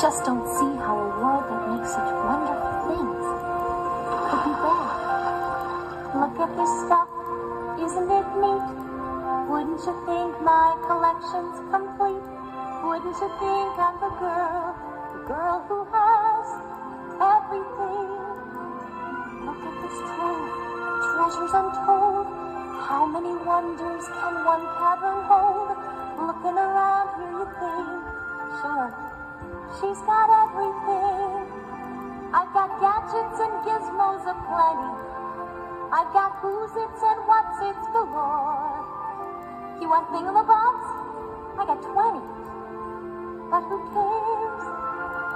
just don't see how a world that makes such wonderful things could be bad. Look at this stuff, isn't it neat? Wouldn't you think my collection's complete? Wouldn't you think I'm the girl, the girl who has everything? Look at this trove, treasures untold. How many wonders can one cavern hold? Gizmos aplenty. I've got who's its and what's its galore. You want thingamabobs? I got 20. But who cares?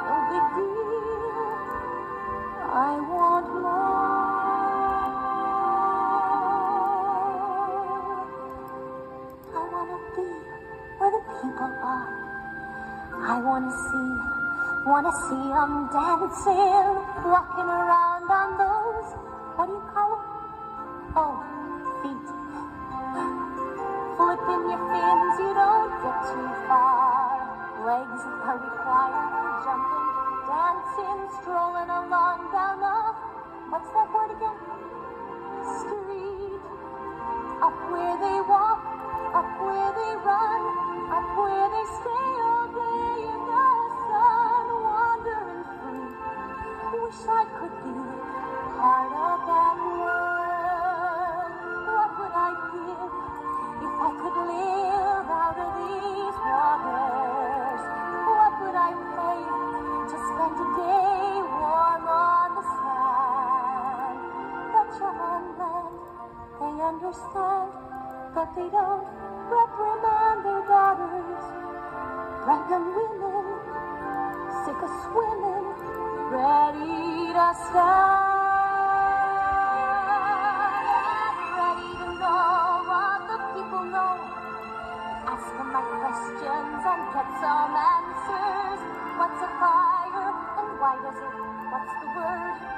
No big deal. I want more. I wanna be where the people are. I wanna see, wanna see 'em dancing, walking around what do you call 'em? Oh, feet. Flipping your fins, you don't get too far. Legs are required for jumping, dancing, strolling along down understand, but they don't reprimand their daughters. Pregnant women, sick of swimming, ready to stand, my questions and get some answers. What's a fire and why does it? What's the word?